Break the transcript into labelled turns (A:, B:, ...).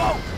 A: Go!